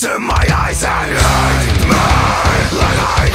into my eyes and hate me like I